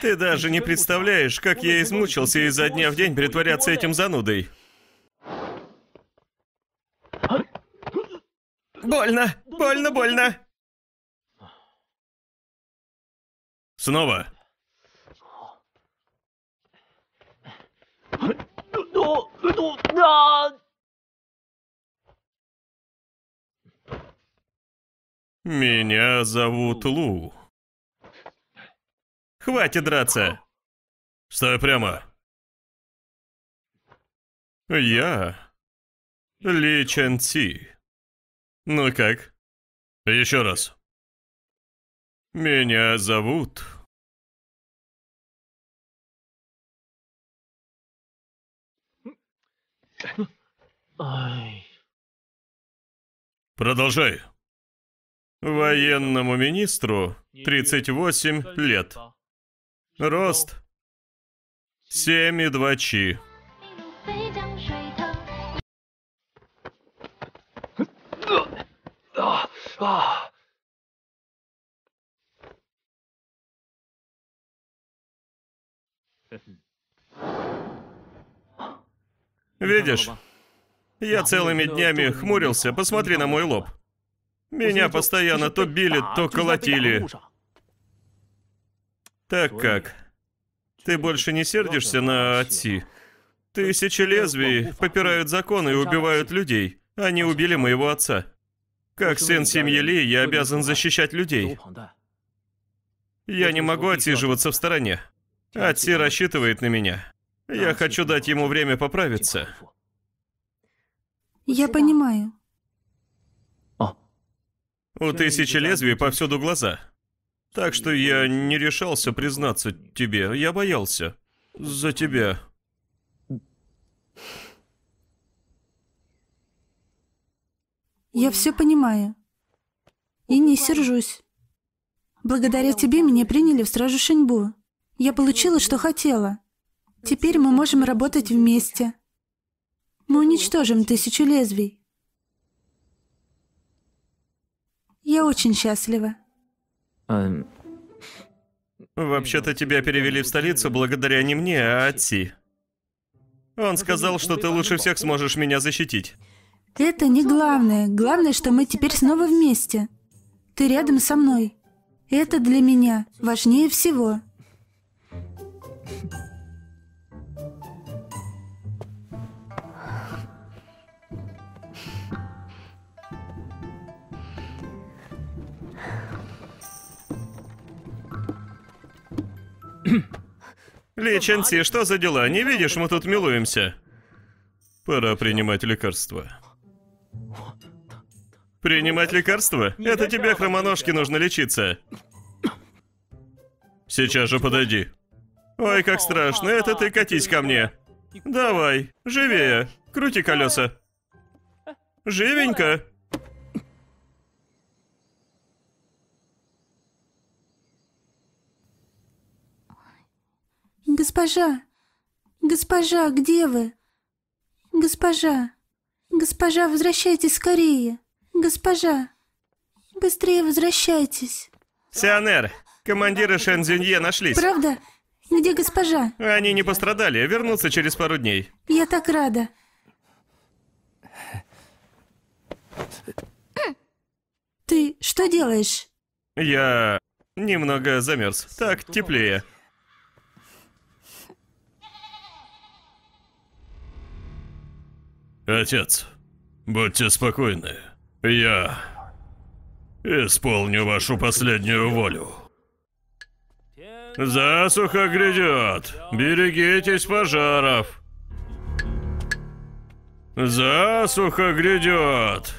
Ты даже не представляешь, как я измучился изо дня в день притворяться этим занудой. Больно, больно, больно. Снова. Меня зовут Лу. Хватит драться. Стой прямо. Я Ли Чен Ци. Ну как? Еще раз. Меня зовут... Продолжай. Военному министру 38 лет. Рост 7,2 чи. Видишь, я целыми днями хмурился, посмотри на мой лоб. Меня постоянно то били, то колотили. Так как? Ты больше не сердишься на отцы? Тысячи лезвий попирают законы и убивают людей. Они убили моего отца. Как сын семьи Ли, я обязан защищать людей. Я не могу отсиживаться в стороне. Отси рассчитывает на меня. Я хочу дать ему время поправиться. Я понимаю. У тысячи лезвий повсюду глаза. Так что я не решался признаться тебе. Я боялся. За тебя. Я все понимаю. И не сержусь. Благодаря тебе меня приняли в Стражу Шиньбу. Я получила, что хотела. Теперь мы можем работать вместе. Мы уничтожим тысячу лезвий. Я очень счастлива. Вообще-то тебя перевели в столицу благодаря не мне, а Отси. Он сказал, что ты лучше всех сможешь меня защитить. Это не главное. Главное, что мы теперь снова вместе. Ты рядом со мной. Это для меня важнее всего. Ли Ченси, что за дела? Не видишь, мы тут милуемся. Пора принимать лекарства. Принимать лекарства? Это тебе, хромоножке, нужно лечиться. Сейчас же подойди. Ой, как страшно, это ты катись ко мне. Давай, живее, крути колеса. Живенько. Госпожа! Госпожа, где вы? Госпожа! Госпожа, возвращайтесь скорее! Госпожа! Быстрее возвращайтесь! Сионер, командиры Шензюнье нашлись. Правда? Где госпожа? Они не пострадали, вернутся через пару дней. Я так рада. Ты что делаешь? Я немного замерз. Так теплее. Отец, будьте спокойны. Я исполню вашу последнюю волю. Засуха грядет. Берегитесь пожаров. Засуха грядет.